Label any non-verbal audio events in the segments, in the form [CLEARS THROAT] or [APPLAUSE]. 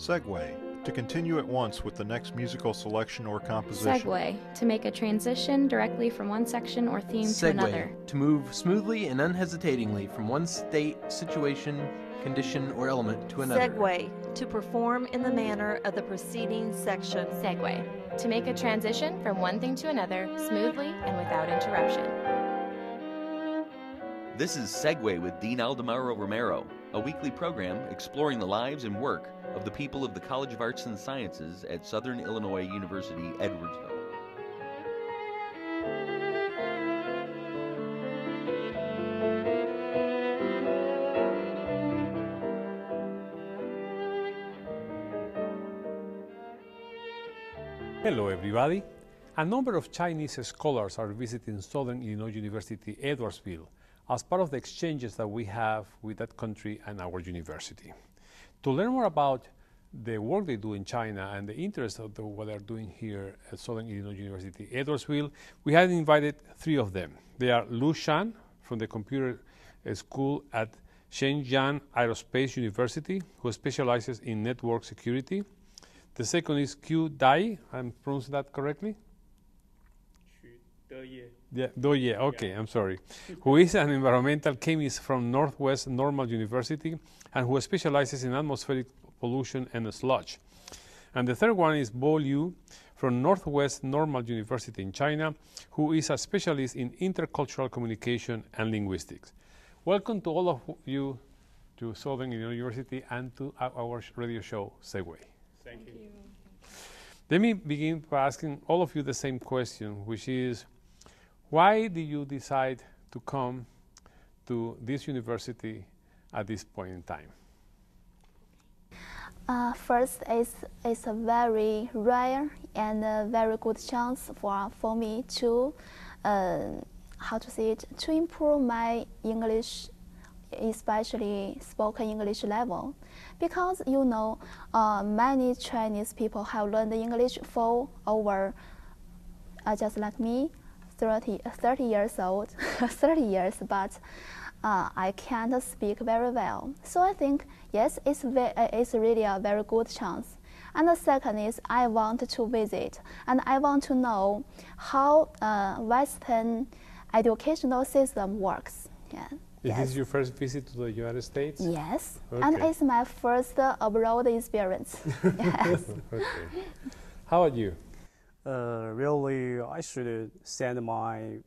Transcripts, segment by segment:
Segue. To continue at once with the next musical selection or composition. Segue. To make a transition directly from one section or theme Segue. to another. To move smoothly and unhesitatingly from one state, situation, condition, or element to another. Segue. To perform in the manner of the preceding section. Segue. To make a transition from one thing to another smoothly and without interruption. This is Segue with Dean Aldemaro Romero, a weekly program exploring the lives and work of the people of the College of Arts and Sciences at Southern Illinois University, Edwardsville. Hello, everybody. A number of Chinese scholars are visiting Southern Illinois University, Edwardsville, as part of the exchanges that we have with that country and our university. To learn more about the work they do in China and the interest of the, what they're doing here at Southern Illinois University, Edwardsville, we have invited three of them. They are Lu Shan from the computer uh, school at Shenyang Aerospace University, who specializes in network security. The second is Q Dai, I'm pronouncing that correctly? Yeah, Doye, okay, I'm sorry. who is an environmental chemist from Northwest Normal University and who specializes in atmospheric pollution and sludge. And the third one is Bo Liu from Northwest Normal University in China, who is a specialist in intercultural communication and linguistics. Welcome to all of you to Southern University and to our radio show, Segue. Thank you. Let me begin by asking all of you the same question, which is why did you decide to come to this university at this point in time? Uh, first, it's, it's a very rare and a very good chance for, for me to, uh, how to say it, to improve my English, especially spoken English level. Because, you know, uh, many Chinese people have learned English for over, uh, just like me, 30, 30 years old, [LAUGHS] 30 years, but uh, I can't speak very well. So I think, yes, it's, ve- uh, it's really a very good chance. And the second is I want to visit and I want to know how uh, Western educational system works. Yeah. Is yes. this your first visit to the United States? Yes, okay. and it's my first uh, abroad experience. [LAUGHS] yes. okay. How about you? Uh, really, I should send my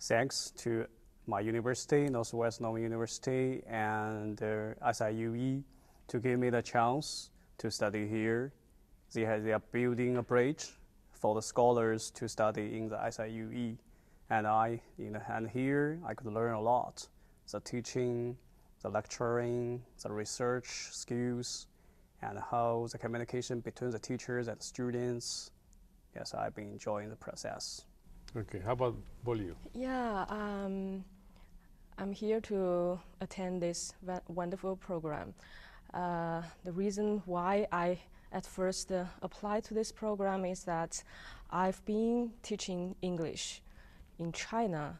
thanks to my university, Northwest Normal University, and uh, SIUE to give me the chance to study here. They, have, they are building a bridge for the scholars to study in the SIUE, and I, you know, and here I could learn a lot: the teaching, the lecturing, the research skills, and how the communication between the teachers and students. Yes, I've been enjoying the process. Okay. How about Bo Liu? Yeah, um, I'm here to attend this wonderful program. Uh, the reason why I at first uh, applied to this program is that I've been teaching English in China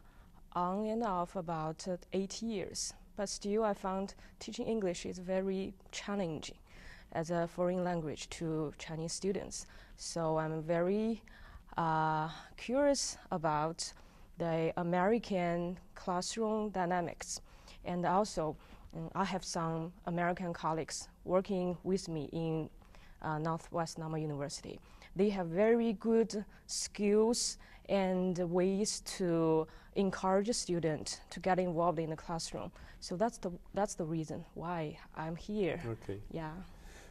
on and off about uh, eight years, but still I found teaching English is very challenging as a foreign language to Chinese students. So I'm very uh, curious about the American classroom dynamics. And also, um, I have some American colleagues working with me in uh, Northwest Normal University. They have very good skills and ways to encourage students to get involved in the classroom. So that's the that's the reason why I'm here. Okay. Yeah.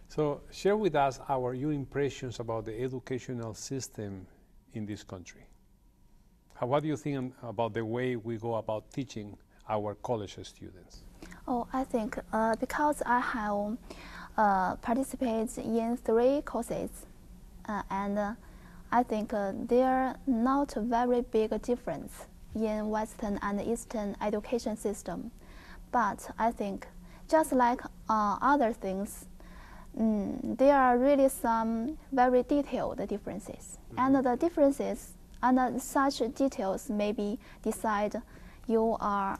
So share with us our your impressions about the educational system in this country. How, what do you think about the way we go about teaching our college students? Oh, I think uh, because I have uh, participated in three courses, uh, and uh, I think uh, there are not a very big difference in Western and Eastern education system. But I think just like uh, other things, mm, there are really some very detailed differences, and the differences and such details maybe decide you are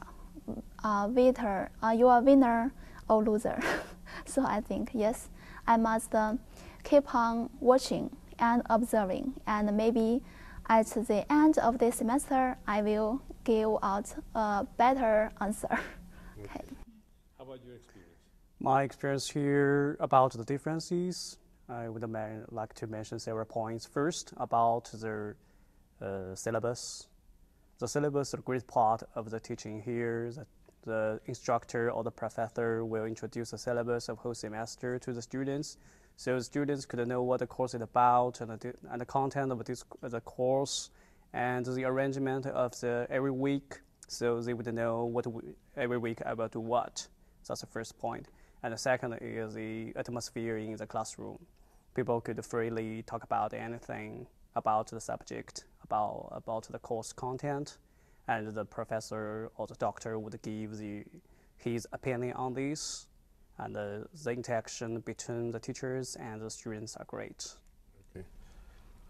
a winner, uh, you are winner or loser. [LAUGHS] so I think yes, I must uh, keep on watching and observing, and maybe at the end of the semester, I will give out a better answer. [LAUGHS] okay. How about your experience? My experience here about the differences, I would like to mention several points. First, about the uh, syllabus. The syllabus is a great part of the teaching here. The, the instructor or the professor will introduce the syllabus of whole semester to the students so students could know what the course is about and the, and the content of this, the course and the arrangement of the every week. So they would know what we, every week about what. That's the first point. And the second is the atmosphere in the classroom. People could freely talk about anything about the subject, about, about the course content, and the professor or the doctor would give the, his opinion on this and the, the interaction between the teachers and the students are great. Okay.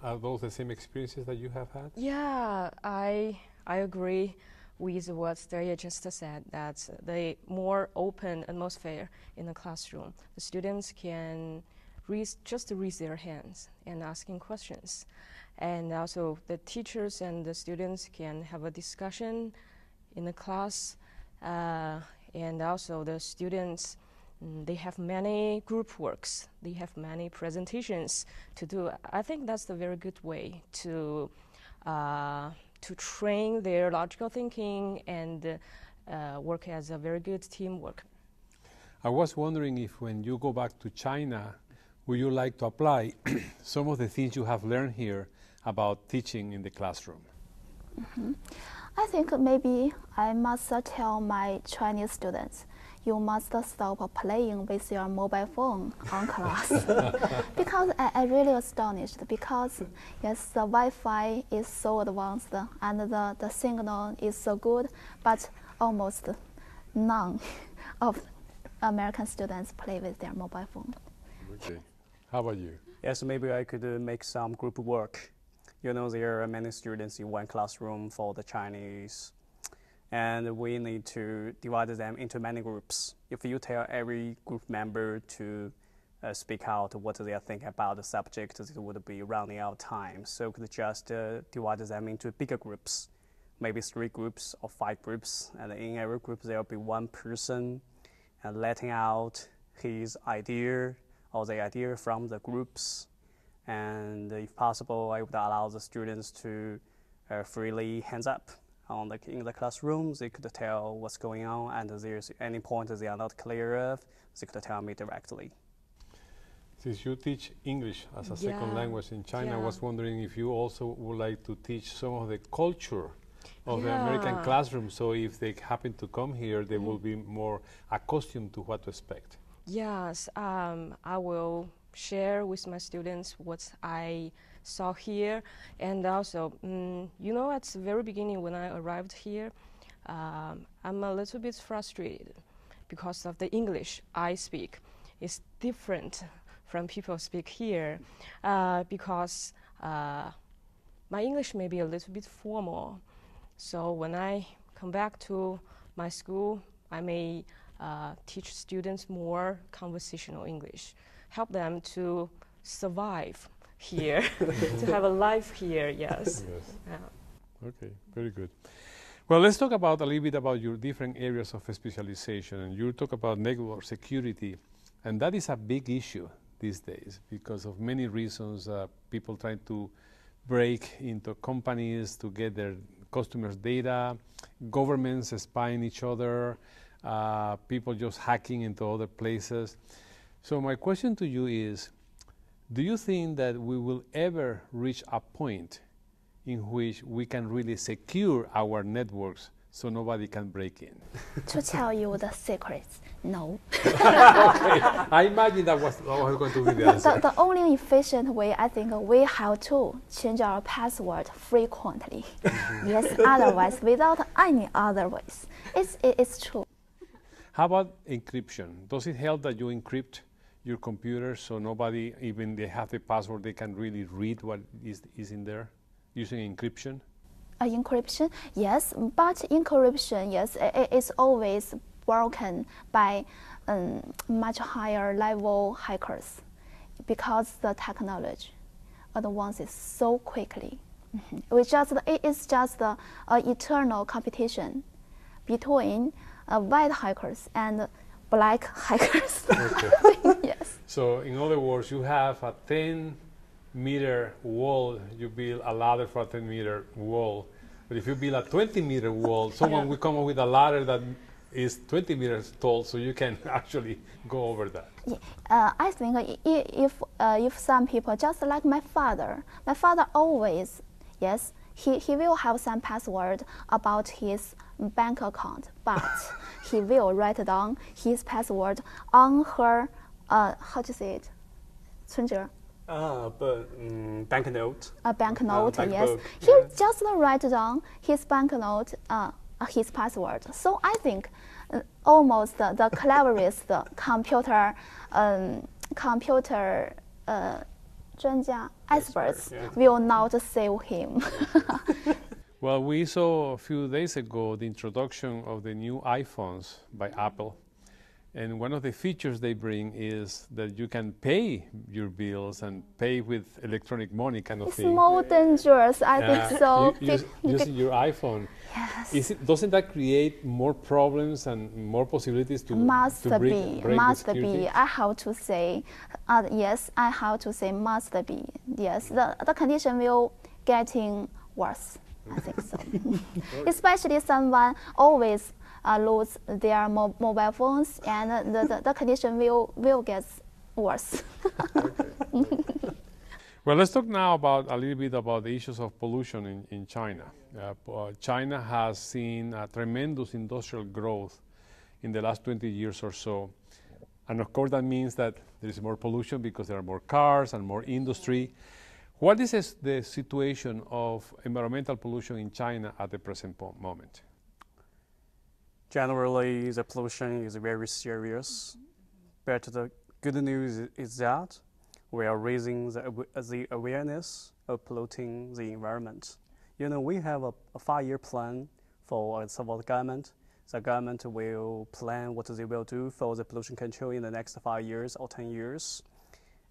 Are those the same experiences that you have had? Yeah, I I agree with what Daria just said. That the more open atmosphere in the classroom, the students can raise, just raise their hands and asking questions, and also the teachers and the students can have a discussion in the class, uh, and also the students Mm, they have many group works. They have many presentations to do. I think that's a very good way to uh, to train their logical thinking and uh, work as a very good teamwork. I was wondering if when you go back to China, would you like to apply [CLEARS THROAT] some of the things you have learned here about teaching in the classroom? Mm -hmm. I think maybe I must tell my Chinese students you must stop playing with your mobile phone on class. [LAUGHS] because I, I really astonished because yes, the Wi-Fi is so advanced and the, the signal is so good, but almost none [LAUGHS] of American students play with their mobile phone. Okay. How about you? Yes, maybe I could uh, make some group work. You know, there are many students in one classroom for the Chinese and we need to divide them into many groups. If you tell every group member to uh, speak out what they are thinking about the subject, it would be running out of time. So could just uh, divide them into bigger groups, maybe three groups or five groups, and in every group there will be one person uh, letting out his idea or the idea from the groups. And if possible, I would allow the students to uh, freely hands up on the, in the classroom, they could tell what's going on, and there's any point they are not clear of, they could tell me directly. Since you teach English as a yeah. second language in China, yeah. I was wondering if you also would like to teach some of the culture of yeah. the American classroom. So if they happen to come here, they mm. will be more accustomed to what to expect. Yes, um, I will share with my students what I saw here. And also, mm, you know, at the very beginning when I arrived here, um, I'm a little bit frustrated because of the English I speak. It's different from people speak here uh, because uh, my English may be a little bit formal. So when I come back to my school, I may uh, teach students more conversational English, help them to survive here, [LAUGHS] to have a life here, yes. yes. Yeah. Okay, very good. Well, let's talk about a little bit about your different areas of specialization. And you talk about network security, and that is a big issue these days because of many reasons. Uh, people trying to break into companies to get their customers' data, governments spying each other, uh, people just hacking into other places. So my question to you is, do you think that we will ever reach a point in which we can really secure our networks so nobody can break in? to tell you the secrets, no. [LAUGHS] okay. I imagine that was, was going to be the answer. The, the, only efficient way, I think, we have to change our password frequently. yes, otherwise, without any other ways. It's, it, it's true. How about encryption? Does it help that you encrypt your computer so nobody, even they have the password, they can really read what is, is in there using encryption? Uh, encryption, yes, but encryption, yes, it is always broken by um, much higher level hackers. because the technology advances so quickly. We just it is just an eternal competition between uh, white hackers and black [LAUGHS] hackers. Okay. [LAUGHS] yes. So, in other words, you have a 10 meter wall, you build a ladder for a 10 meter wall. But if you build a 20 meter wall, [LAUGHS] someone Yeah. will come up with a ladder that is 20 meters tall, so you can actually go over that. Yeah, uh, I think if uh, if some people just like my father, my father always, yes, he, he will have some password about his bank account, but [LAUGHS] he will write down his password on her, uh, how to say it, 存折 Uh, but um, banknote. a banknote, bank yes. book, He yeah. just write down his banknote, uh, his password. So I think uh, almost the, the [LAUGHS] cleverest computer, um, computer uh, 专家 experts yeah. will not save him. [LAUGHS] Well, we saw a few days ago the introduction of the new iPhones by Apple. And one of the features they bring is that you can pay your bills and pay with electronic money kind of it's thing. more dangerous, I Uh, think so. u- use- Be- using your iPhone. yes. Is it, doesn't that create more problems and more possibilities to, must to break, be, break must be. I have to say, uh, yes, I have to say must be. Yes, the, the condition will getting worse. I think so. [LAUGHS] Especially someone always lose their mo- mobile phones, and uh, the, the, the condition will will get worse. [LAUGHS] Well, let's talk now about a little bit about the issues of pollution in, in China. Uh, uh, China has seen a tremendous industrial growth in the last 20 years or so. And of course, that means that there is more pollution because there are more cars and more industry. What is the situation of environmental pollution in China at the present moment? Generally, the pollution is very serious, but the good news is that we are raising the, the awareness of polluting the environment. You know, we have a, a five-year plan for the government. The government will plan what they will do for the pollution control in the next five years or ten years.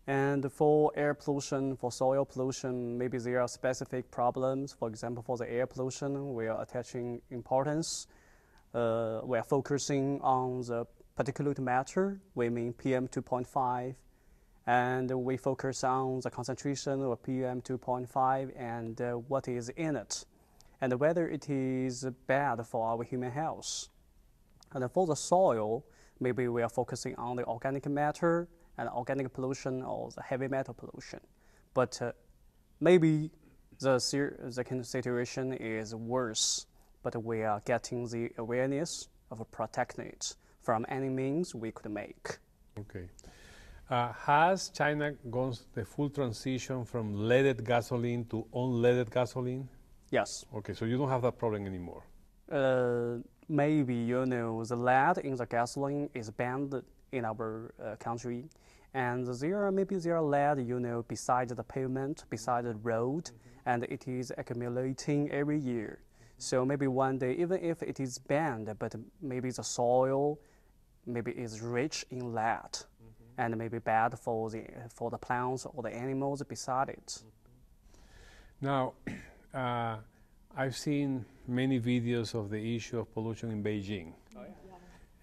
And for air pollution, for soil pollution, maybe there are specific problems. For example, for the air pollution, we are attaching importance uh, we are focusing on the particulate matter, we mean PM 2.5, and we focus on the concentration of PM 2.5 and uh, what is in it, and whether it is bad for our human health. And for the soil, maybe we are focusing on the organic matter and organic pollution or the heavy metal pollution. But uh, maybe the, the situation is worse, but we are getting the awareness of protecting it from any means we could make. Okay. Uh, has China gone the full transition from leaded gasoline to unleaded gasoline? Yes. Okay, so you don't have that problem anymore. Uh, maybe you know the lead in the gasoline is banned in our uh, country, and there maybe there are lead you know beside the pavement, beside the road, and it is accumulating every year. So maybe one day, even if it is banned, but maybe the soil maybe is rich in lead, and maybe bad for the for the plants or the animals beside it. Now, [CLEARS THROAT] uh, I've seen many videos of the issue of pollution in Beijing.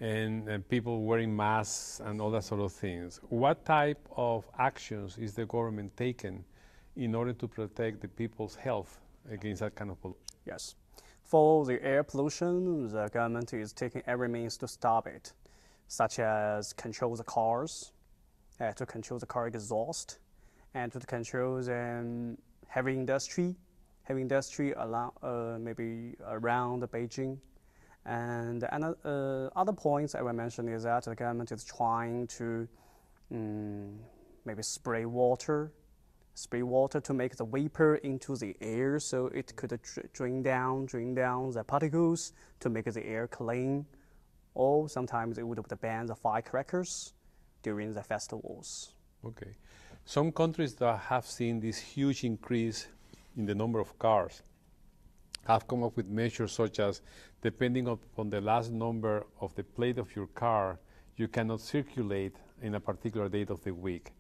And, and people wearing masks and all that sort of things. What type of actions is the government taking in order to protect the people's health against that kind of pollution? Yes. For the air pollution, the government is taking every means to stop it, such as control the cars, uh, to control the car exhaust, and to control the heavy industry, heavy industry along, uh, maybe around Beijing. And another, uh, other points I will mention is that the government is trying to um, maybe spray water spray water to make the vapor into the air so it could dr- drain down, drain down the particles to make the air clean. Or sometimes it would ban the firecrackers during the festivals. Okay. Some countries that have seen this huge increase in the number of cars have come up with measures such as depending upon the last number of the plate of your car, you cannot circulate in a particular date of the week.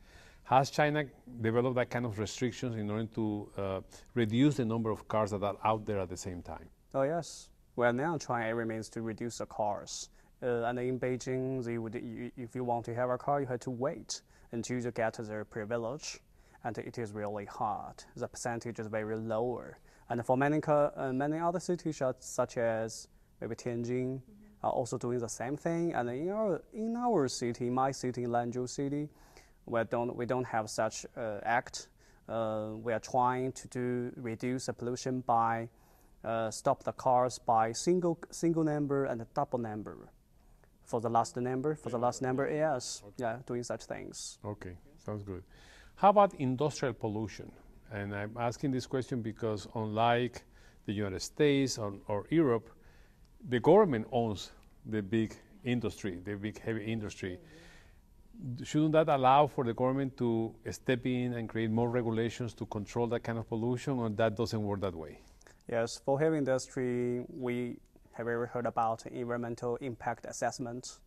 Has China developed that kind of restrictions in order to uh, reduce the number of cars that are out there at the same time? Oh yes, Well, now trying every means to reduce the cars. Uh, and in Beijing, they would, you, if you want to have a car, you have to wait until you get the privilege, and it is really hard. The percentage is very lower. And for many, uh, many other cities, such as maybe Tianjin, are also doing the same thing. And in our, in our city, my city, Lanzhou City, we don't, we don't have such uh, act. Uh, we are trying to do, reduce the pollution by uh, stop the cars by single, single number and double number. For the last number, for the last number, yes, okay. yeah, doing such things. Okay, sounds good. How about industrial pollution? And I'm asking this question because unlike the United States or, or Europe, the government owns the big industry, the big heavy industry. Shouldn't that allow for the government to step in and create more regulations to control that kind of pollution, or that doesn't work that way? Yes, for heavy industry, we have ever heard about environmental impact assessment.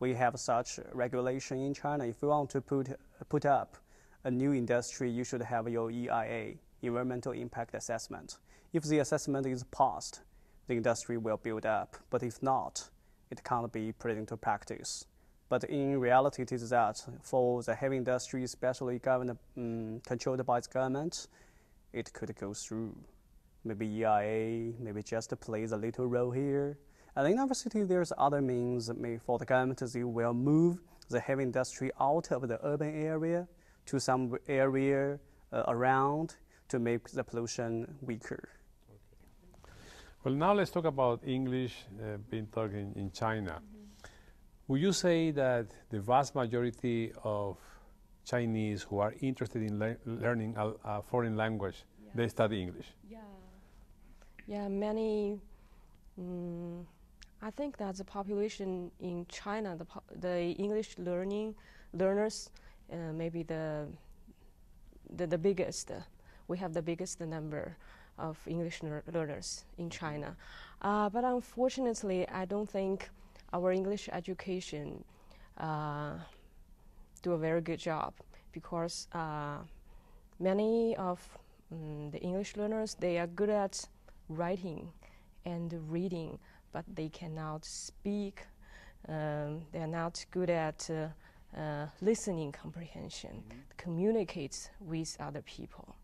We have such regulation in China. If you want to put put up a new industry, you should have your EIA, environmental impact assessment. If the assessment is passed, the industry will build up. But if not, it can't be put into practice. But in reality, it is that for the heavy industry, especially government, um, controlled by the government, it could go through. Maybe EIA, maybe just plays a little role here. And in our city, there's other means for the government, to will move the heavy industry out of the urban area to some area uh, around to make the pollution weaker. Well, now let's talk about English uh, being taught in, in China. Would you say that the vast majority of Chinese who are interested in le learning a, a, foreign language, yeah. they study English? Yeah, yeah. Many. Mm, I think that the population in China, the, po the English learning learners, uh, maybe the, the the biggest. Uh, we have the biggest number of English learners in China. Uh, but unfortunately, I don't think our English education uh, do a very good job because uh, many of um, the English learners they are good at writing and reading, but they cannot speak. Um, they are not good at uh, uh, listening comprehension, mm -hmm. communicate with other people.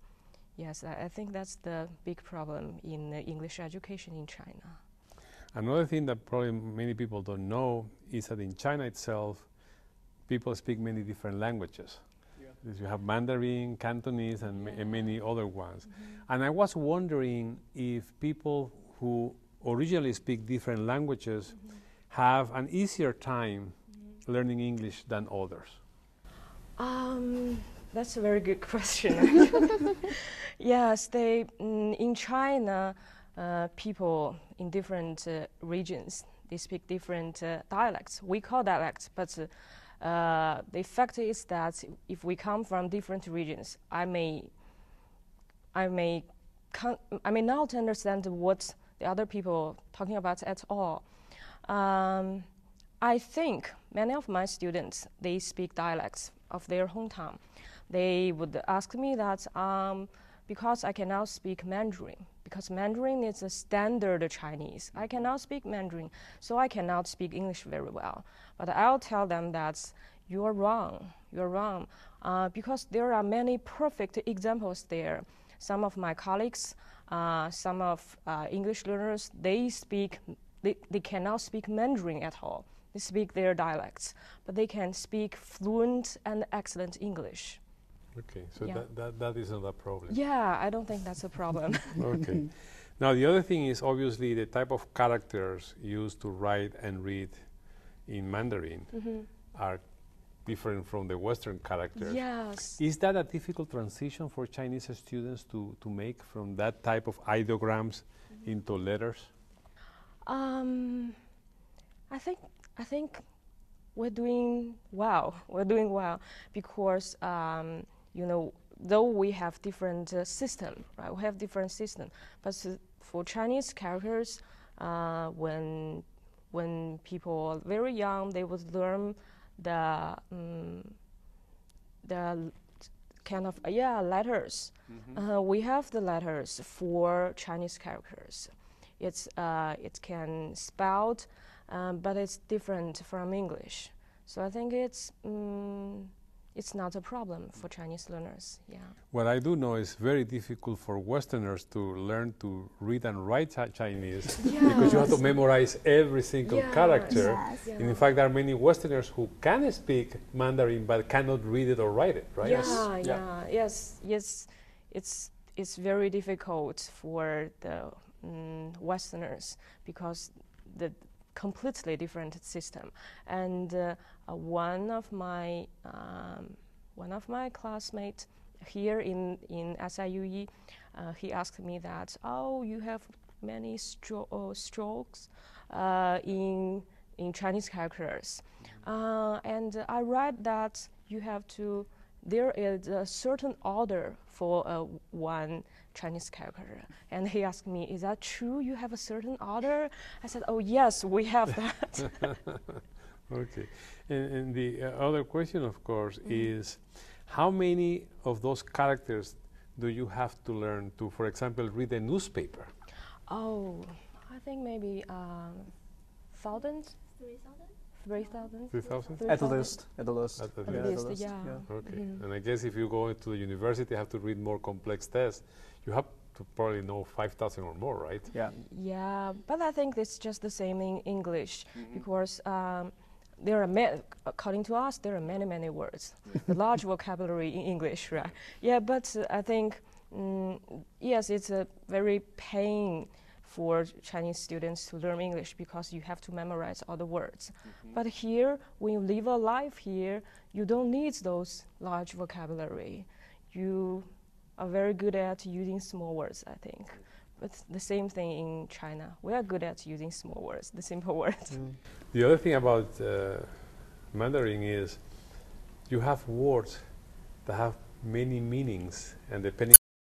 Yes, I, I think that's the big problem in uh, English education in China. Another thing that probably many people don't know is that in China itself, people speak many different languages. Yeah. You have Mandarin, Cantonese, and, and many other ones. Mm -hmm. And I was wondering if people who originally speak different languages mm -hmm. have an easier time mm -hmm. learning English than others. Um, that's a very good question. [LAUGHS] [LAUGHS] yes, they mm, in China, uh, people in different uh, regions they speak different uh, dialects. We call dialects, but uh, the fact is that if we come from different regions, I may, I may, I may not understand what the other people are talking about at all. Um, I think many of my students they speak dialects of their hometown they would ask me that um, because I cannot speak Mandarin, because Mandarin is a standard Chinese. I cannot speak Mandarin, so I cannot speak English very well. But I'll tell them that you're wrong, you're wrong, uh, because there are many perfect examples there. Some of my colleagues, uh, some of uh, English learners, they speak, they, they cannot speak Mandarin at all. They speak their dialects, but they can speak fluent and excellent English. Okay, so yeah. that, that, that isn't a problem. Yeah, I don't think that's a problem. [LAUGHS] okay. [LAUGHS] Now, the other thing is obviously the type of characters used to write and read in Mandarin mm -hmm. are different from the Western characters. Yes. Is that a difficult transition for Chinese students to, to make from that type of ideograms mm -hmm. into letters? Um, I think I think we're doing well. We're doing well because um, you know, though we have different uh, system, right? We have different system, but for Chinese characters, uh, when when people are very young, they would learn the um, the kind of yeah letters. Uh, we have the letters for Chinese characters. It's uh, it can spelled, um, but it's different from English. So I think it's mm, it's not a problem for Chinese learners. Yeah. What I do know is very difficult for Westerners to learn to read and write Chi- Chinese [LAUGHS] because you have to memorize every single Yes. character. Yes. And in fact, there are many Westerners who can speak Mandarin but cannot read it or write it, right? Yeah, yeah, yes, yes. It's it's very difficult for the mm, Westerners because the completely different system. And uh, one of my um, one of my classmates here in in SIUE, uh, he asked me that, oh, you have many stro- uh, strokes uh, in in Chinese characters, uh, and I read that you have to there is a certain order for uh, one Chinese character. And he asked me, Is that true? You have a certain order? I said, Oh, yes, we have that. [LAUGHS] okay. And, and the uh, other question, of course, Mm-hmm. is how many of those characters do you have to learn to, for example, read a newspaper? oh, I think maybe um, thousands? 3,000? 3,000? At least, at least. At- at At Yeah, least, least, yeah. Okay. Mhm. And I guess if you go into the university, have to read more complex tests, you have to probably know 5,000 or more, right? Yeah. Yeah, but I think it's just the same in English because um, there are, ma- according to us, there are many, many words, [LAUGHS] a large vocabulary in English, right? Yeah, but uh, I think, mm, yes, it's a very pain for Chinese students to learn English because you have to memorize all the words. But here, when you live a life here, you don't need those large vocabulary. You are very good at using small words, I think. But the same thing in China. We are good at using small words, the simple [LAUGHS] words. The other thing about uh, Mandarin is you have words that have many meanings, and depending